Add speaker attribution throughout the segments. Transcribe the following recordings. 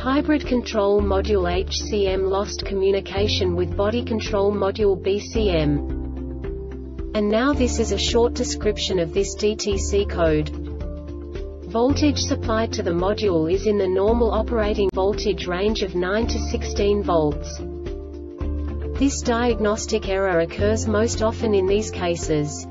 Speaker 1: Hybrid Control Module HCM lost communication with Body Control Module BCM. And now this is a short description of this DTC code. Voltage supplied to the module is in the normal operating voltage range of 9 to 16 volts. This diagnostic error occurs most often in these cases.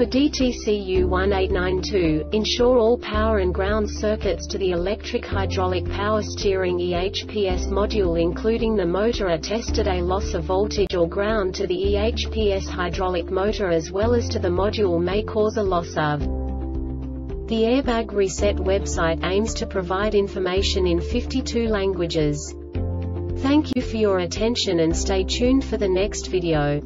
Speaker 1: For DTC U1892, ensure all power and ground circuits to the electric hydraulic power steering EHPS module including the motor are tested a loss of voltage or ground to the EHPS hydraulic motor as well as to the module may cause a loss of. The Airbag Reset website aims to provide information in 52 languages. Thank you for your attention and stay tuned for the next video.